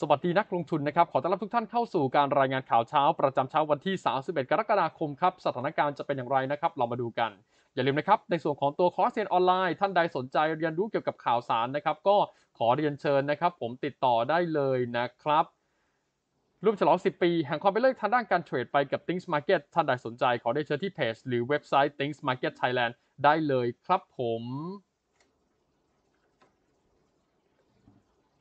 สวัสดีนักลงทุนนะครับ ขอต้อนรับทุกท่านเข้าสู่การรายงานข่าวเช้า ประจำเช้าวันที่ 31 กรกฎาคมครับ สถานการณ์จะเป็นอย่างไรนะครับ เรามาดูกัน อย่าลืมนะครับ ในส่วนของตัวคอร์สเรียนออนไลน์ ท่านใดสนใจเรียนรู้เกี่ยวกับข่าวสารนะครับ ก็ขอเรียนเชิญนะครับ ผมติดต่อได้เลยนะครับร่วมฉลอง 10 ปี แห่งความเป็นเลิศทางด้านการเทรดไปกับ Things Market ท่านใดสนใจขอได้เชิญที่เพจหรือเว็บไซต์ Things Market Thailand ได้เลยครับผม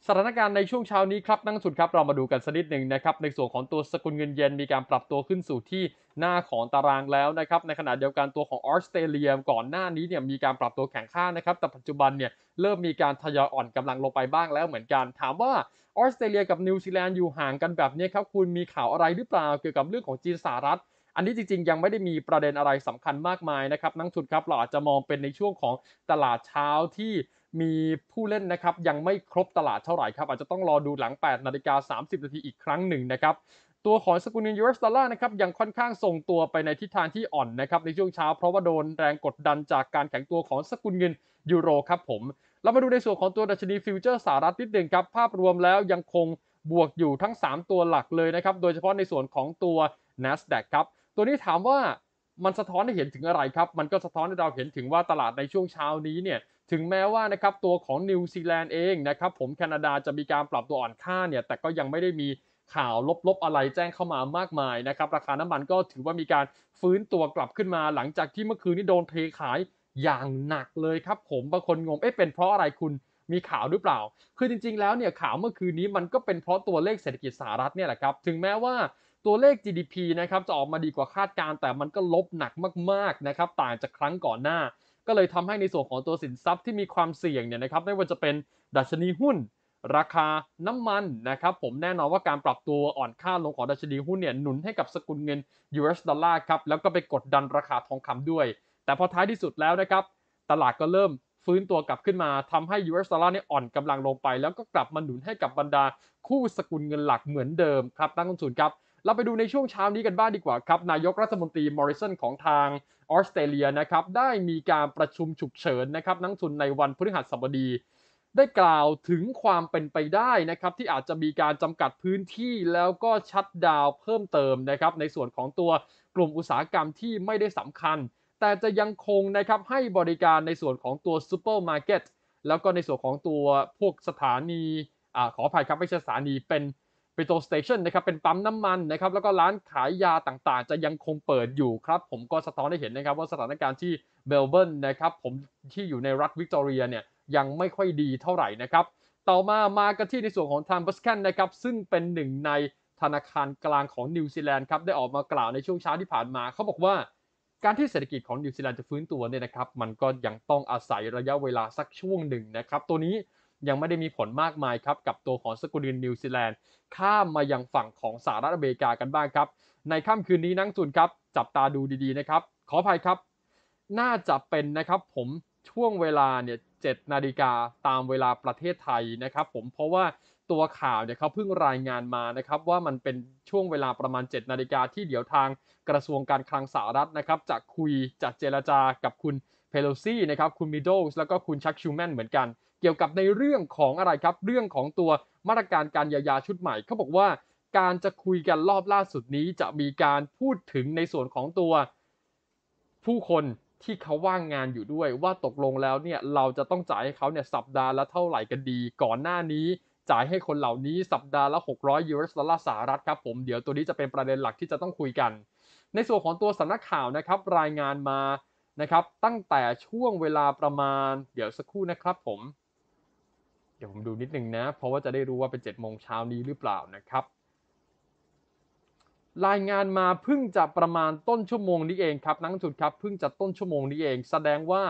สถานการณ์ในช่วงเช้านี้ครับนักลงทุนครับเรามาดูกันสักนิดหนึ่งนะครับในส่วนของตัวสกุลเงินเยนมีการปรับตัวขึ้นสู่ที่หน้าของตารางแล้วนะครับในขณะเดียวกันตัวของออสเตรเลียก่อนหน้านี้เนี่ยมีการปรับตัวแข็งค่านะครับแต่ปัจจุบันเนี่ยเริ่มมีการทยอยอ่อนกำลังลงไปบ้างแล้วเหมือนกันถามว่าออสเตรเลียกับนิวซีแลนด์อยู่ห่างกันแบบนี้ครับคุณมีข่าวอะไรหรือเปล่าเกี่ยวกับเรื่องของจีนสหรัฐ อันนี้จริงๆ ยังไม่ได้มีประเด็นอะไรสำคัญมากมายนะครับนักทุนครับเราอาจจะมองเป็นในช่วงของตลาดเช้าที่มีผู้เล่นนะครับยังไม่ครบตลาดเท่าไหร่ครับอาจจะต้องรอดูหลัง 8 นาฬิกา 30 นาทีอีกครั้งหนึ่งนะครับตัวของสกุลเงิน US ดอลลาร์นะครับยังค่อนข้างทรงตัวไปในทิศทางที่อ่อนนะครับในช่วงเช้าเพราะว่าโดนแรงกดดันจากการแข็งตัวของสกุลเงินยูโรครับผมเรามาดูในส่วนของตัวดัชนีฟิวเจอร์สหรัฐนิดหนึ่งครับภาพรวมแล้วยังคงบวกอยู่ทั้ง 3 ตัวหลักเลยนะครับโดยเฉพาะในส่วนของตัว NASDAQ ครับ ตัวนี้ถามว่ามันสะท้อนให้เห็นถึงอะไรครับ มันก็สะท้อนให้เราเห็นถึงว่าตลาดในช่วงเช้านี้เนี่ยถึงแม้ว่านะครับตัวของนิวซีแลนด์เองนะครับผมแคนาดาจะมีการปรับตัวอ่อนค่าเนี่ยแต่ก็ยังไม่ได้มีข่าวลบๆอะไรแจ้งเข้ามามากมายนะครับราคาน้ำมันก็ถือว่ามีการฟื้นตัวกลับขึ้นมา หลังจากที่เมื่อคืนนี้โดนเทขายอย่างหนักเลยครับ ผมบางคนงงเอ๊ะเป็นเพราะอะไรคุณมีข่าวหรือเปล่า คือจริงๆแล้วเนี่ยข่าวเมื่อคืนนี้มันก็เป็นเพราะตัวเลขเศรษฐกิจสหรัฐเนี่ยแหละครับ ถึงแม้ว่า ตัวเลข GDP นะครับจะออกมาดีกว่าคาดการ แต่มันก็ลบหนักมากๆนะครับต่างจากครั้งก่อนหน้า ก็เลยทำให้ในส่วนของตัวสินทรัพย์ที่มีความเสี่ยงเนี่ยนะครับไม่ว่าจะเป็นดัชนีหุ้น ราคาน้ำมันนะครับผมแน่นอนว่าการปรับตัวอ่อนค่าลงของดัชนีหุ้นเนี่ยหนุนให้กับสกุลเงิน US ดอลลาร์ครับแล้วก็ไปกดดันราคาทองคำด้วย แต่พอท้ายที่สุดแล้วนะครับตลาดก็เริ่มฟื้นตัวกลับขึ้นมาทำให้ US ดอลลาร์เนี่ยอ่อนกำลังลงไป แล้วก็กลับมาหนุนให้กับบรรดาคู่สกุลเงินหลักเหมือนเดิมครับนักลงทุนครับ เราไปดูในช่วงเช้านี้กันบ้างดีกว่าครับ นายกรัฐมนตรีมอริสันของทางออสเตรเลียนะครับได้มีการประชุมฉุกเฉินนะครับนักทุนในวันพฤหัสบดี ได้กล่าวถึงความเป็นไปได้นะครับที่อาจจะมีการจำกัดพื้นที่แล้วก็ shutdown เพิ่มเติมนะครับในส่วนของตัวกลุ่มอุตสาหกรรมที่ไม่ได้สำคัญ แต่จะยังคงนะครับให้บริการในส่วนของตัวซูเปอร์มาร์เก็ตแล้วก็ในส่วนของตัวพวกสถานีอขออภัยครับไม่ใช่สถานีเป็น petrol station นะครับเป็นปั๊มน้ำมันนะครับแล้วก็ร้านขายยาต่างๆ จะยังคงเปิดอยู่ครับ ผมก็สะท้อนให้เห็นนะครับว่าสถานการณ์ที่เมลเบิร์นนะครับผมที่อยู่ในรัฐวิกตอเรียเนี่ยยังไม่ค่อยดีเท่าไหร่นะครับ ต่อมามากันที่ในส่วนของทางบัสแคนนะครับซึ่งเป็นหนึ่งในธนาคารกลางของนิวซีแลนด์ครับได้ออกมากล่าวในช่วงเช้าที่ผ่านมาเขาบอกว่าการที่เศรษฐกิจของนิวซีแลนด์จะฟื้นตัวเนี่ยนะครับมันก็ยังต้องอาศัยระยะเวลาสักช่วงหนึ่งนะครับตัวนี้ ยังไม่ได้มีผลมากมายครับกับตัวของสกุลินนิวซีแลนด์ข้ามมายังฝั่งของสหรัฐอเมริกากันบ้างครับ ในค่ำคืนนี้นักทุนครับ จับตาดูดีๆนะครับ ขออภัยครับ น่าจะเป็นนะครับผมช่วงเวลาเนี่ยเนาฬิกาตามเวลาประเทศไทยนะครับผมเพราะว่าตัวข่าวเนี่ยเขาเพิ่งรายงานมานะครับว่ามันเป็นช่วงเวลาประมาณ 7 นาฬิกาที่เดี๋ยวทางกระทรวงการคลังสหรัฐนะครับจะคุยจะเจรจากับคุณเพโลซี่นะครับคุณมิโดสแล้วก็คุณชักชูแมนเหมือนกัน เกี่ยวกับในเรื่องของอะไรครับ เรื่องของตัวมาตรการการยียาชุดใหม่เขาบอกว่าการจะคุยกันรอบล่าสุดนี้จะมีการพูดถึงในส่วนของตัว ผู้คนที่เขาว่างงานอยู่ด้วยว่าตกลงแล้วเนี่ยเราจะต้องจ่ายให้เขาเนี่ยสัปดาห์ละเท่าไหร่กันดี ก่อนหน้านี้จ่ายให้คนเหล่านี้สัปดาห์ละ 600 US ดอลลาร์สหรัฐครับผมเดี๋ยวตัวนี้จะเป็นประเด็นหลักที่จะต้องคุยกัน ในส่วนของตัวสำนักข่าวนะครับรายงานมานะครับตั้งแต่ช่วงเวลาประมาณ เดี๋ยวสักครู่นะครับผม เดี๋ยวผมดูนิดนึงนะ เพราะว่าจะได้รู้ว่าเป็นเจ็ดโมงเช้านี้หรือเปล่านะครับ รายงานมาเพิ่งจะประมาณต้นชั่วโมงนี้เองครับนักทุนครับเพิ่งจะต้นชั่วโมงนี้เอง แสดงว่า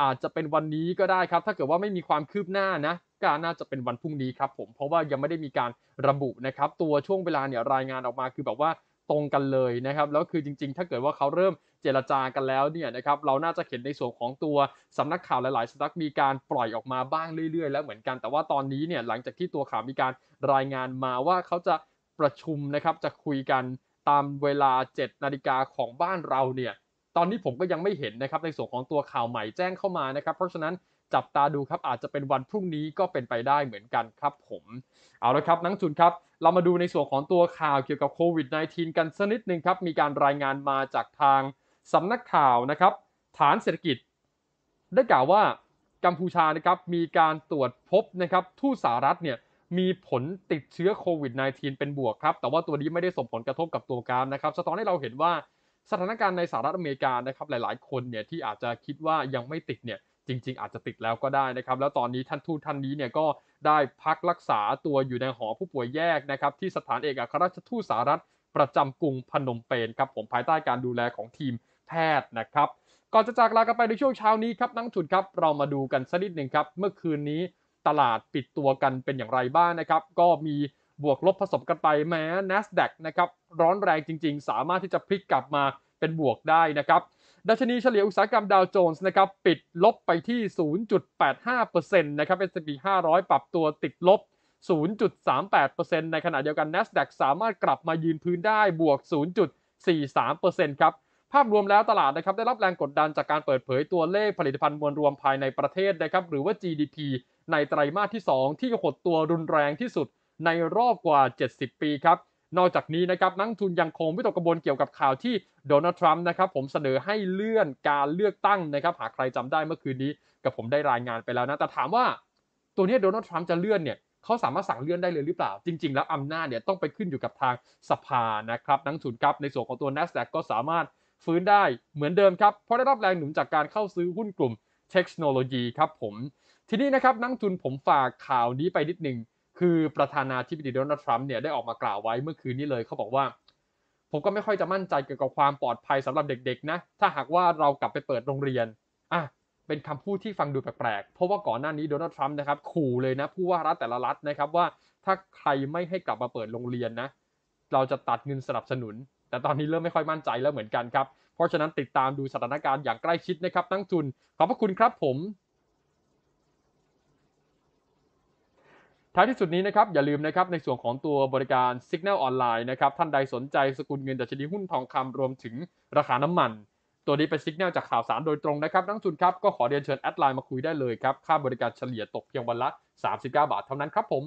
อาจจะเป็นวันนี้ก็ได้ครับ ถ้าเกิดว่าไม่มีความคืบหน้านะก็น่าจะเป็นวันพรุ่งนี้ครับผมเพราะว่ายังไม่ได้มีการระบุนะครับ ตัวช่วงเวลาเนี่ยรายงานออกมาคือแบบว่า ตรงกันเลยนะครับแล้วคือจริง ๆ ถ้าเกิดว่าเขาเริ่มเจรจากันแล้วเนี่ยนะครับเราน่าจะเห็นในส่วนของตัวสำนักข่าวหลายๆสำนักมีการปล่อยออกมาบ้างเรื่อย ๆ แล้วเหมือนกัน แต่ว่าตอนนี้เนี่ยหลังจากที่ตัวข่าวมีการรายงานมาว่าเขาจะประชุมนะครับจะคุยกันตามเวลา 7 นาฬิกาของบ้านเราเนี่ยตอนนี้ผมก็ยังไม่เห็นนะครับในส่วนของตัวข่าวใหม่แจ้งเข้ามานะครับ เพราะฉะนั้น จับตาดูครับอาจจะเป็นวันพรุ่งนี้ก็เป็นไปได้เหมือนกันครับผมเอาละครับนักทุนครับเรามาดูในส่วนของตัวข่าวเกี่ยวกับโควิด -19 กันสักนิดหนึ่งครับมีการรายงานมาจากทางสำนักข่าวนะครับฐานเศรษฐกิจ ได้กล่าวว่ากัมพูชานะครับมีการตรวจพบนะครับทูตสหรัฐเนี่ยมีผลติดเชื้อโควิด -19 เป็นบวกครับ แต่ว่าตัวนี้ไม่ได้ส่งผลกระทบกับตัวการนะครับ สะท้อนให้เราเห็นว่าสถานการณ์ในสหรัฐอเมริกานะครับหลายๆ คนเนี่ยที่อาจจะคิดว่ายังไม่ติดเนี่ย จริง ๆ อาจจะติดแล้วก็ได้นะครับ แล้วตอนนี้ท่านทูตท่านนี้เนี่ยก็ได้พักรักษาตัวอยู่ในหอผู้ป่วยแยกนะครับที่สถานเอกอัครราชทูตสหรัฐประจำกรุงพนมเปญครับผมภายใต้การดูแลของทีมแพทย์นะครับก่อนจะจากลากันไปในช่วงเช้านี้ครับนักทุนครับเรามาดูกันสักนิดหนึ่งครับเมื่อคืนนี้ตลาดปิดตัวกันเป็นอย่างไรบ้างนะครับก็มีบวกลบผสมกันไปแม้ NASDAQ นะครับร้อนแรงจริง ๆ สามารถที่จะพลิกกลับมาเป็นบวกได้นะครับ ดัชนีเฉลี่ยอุตสาหกรรมดาวโจนส์นะครับปิดลบไปที่ 0.85%นะครับ S&P 500 ปรับตัวติดลบ 0.38%ในขณะเดียวกัน NASDAQ สามารถกลับมายืนพื้นได้บวก 0.43%ครับ ภาพรวมแล้วตลาดนะครับได้รับแรงกดดันจากการเปิดเผยตัวเลขผลิตภัณฑ์มวลรวมภายในประเทศนะครับหรือว่า GDP ในไตรมาสที่ 2 ที่หดตัวรุนแรงที่สุดในรอบกว่า 70 ปีครับ นอกจากนี้นะครับนักทุนยังคงวิตกกังวลเกี่ยวกับข่าวที่โดนัลด์ทรัมป์นะครับผมเสนอให้เลื่อนการเลือกตั้งนะครับหากใครจำได้เมื่อคืนนี้กับผมได้รายงานไปแล้วนะแต่ถามว่าตัวนี้โดนัลด์ทรัมป์จะเลื่อนเนี่ยเขาสามารถสั่งเลื่อนได้เลยหรือเปล่า จริง ๆ แล้วอำนาจเนี่ยต้องไปขึ้นอยู่กับทางสภานะครับนักทุนครับในส่วนของตัว NASDAQ ก็สามารถฟื้นได้เหมือนเดิมครับเพราะได้รับแรงหนุนจากการเข้าซื้อหุ้นกลุ่มเทคโนโลยีครับผมทีนี้นะครับนักทุนผมฝากข่าวนี้ไปนิดหนึ่ง คือประธานาธิบดีโดนัลด์ทรัมป์เนี่ยได้ออกมากล่าวไว้เมื่อคืนนี้เลยเขาบอกว่า ผมก็ไม่ค่อยจะมั่นใจเกี่ยวกับความปลอดภัยสำหรับเด็กๆนะถ้าหากว่าเรากลับไปเปิดโรงเรียนอะเป็นคำพูดที่ฟังดูแปลกๆเพราะว่าก่อนหน้านี้โดนัลด์ทรัมป์นะครับขู่เลยนะผู้ว่ารัฐแต่ละรัฐนะครับว่าถ้าใครไม่ให้กลับมาเปิดโรงเรียนนะเราจะตัดเงินสนับสนุน แต่ตอนนี้เริ่มไม่ค่อยมั่นใจแล้วเหมือนกันครับเพราะฉะนั้นติดตามดูสถานการณ์อย่างใกล้ชิดนะครับนักทุนขอบพระคุณครับผม ท้ายที่สุดนี้นะครับอย่าลืมนะครับในส่วนของตัวบริการ Signal ออนไลน์นะครับท่านใดสนใจสกุลเงินดัชนีหุ้นทองคำรวมถึงราคาน้ำมัน ตัวนี้เป็นสัญญาณจากข่าวสารโดยตรงนะครับนักทุนครับก็ขอเรียนเชิญแอดไลน์มาคุยได้เลยครับค่าบริการเฉลี่ยตกเพียงวันละ 39 บาทเท่านั้นครับผม